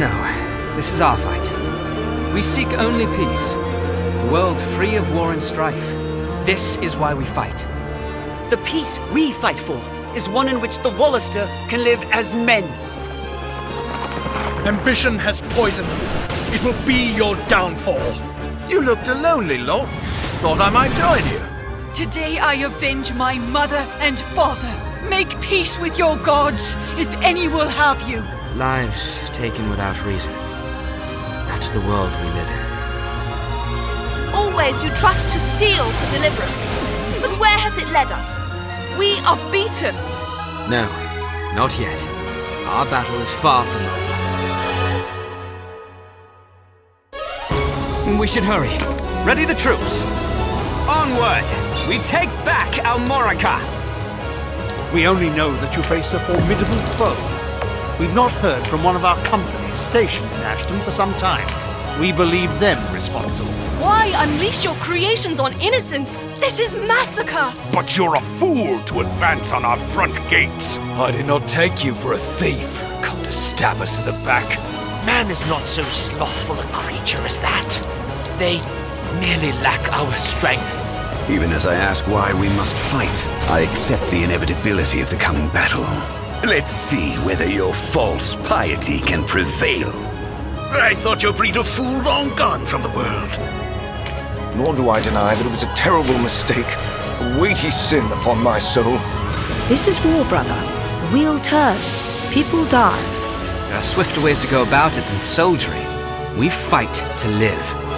No, this is our fight. We seek only peace. A world free of war and strife. This is why we fight. The peace we fight for is one in which the Walister can live as men. Ambition has poisoned you. It will be your downfall. You looked a lonely lot. Thought I might join you. Today I avenge my mother and father. Make peace with your gods, if any will have you. Lives taken without reason. That's the world we live in. Always you trust to steel for deliverance. But where has it led us? We are beaten. No, not yet. Our battle is far from over. We should hurry. Ready the troops. Onward! We take back Almorica! We only know that you face a formidable foe. We've not heard from one of our companies stationed in Ashton for some time. We believe them responsible. Why unleash your creations on innocents? This is massacre! But you're a fool to advance on our front gates. I did not take you for a thief. Come to stab us in the back. Man is not so slothful a creature as that. They merely lack our strength. Even as I ask why we must fight, I accept the inevitability of the coming battle. Let's see whether your false piety can prevail. I thought your breed of fool long gone from the world. Nor do I deny that it was a terrible mistake, a weighty sin upon my soul. This is war, brother. Wheel turns. People die. There are swifter ways to go about it than soldiering. We fight to live.